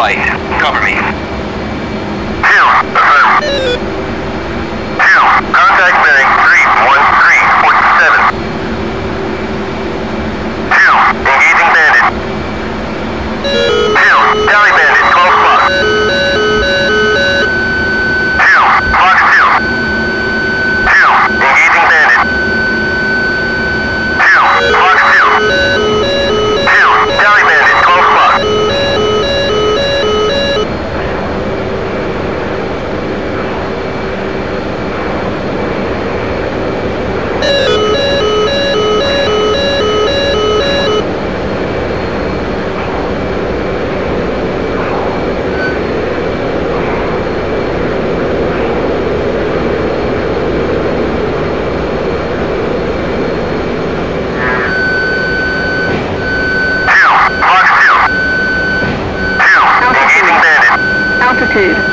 Cover me. attitude.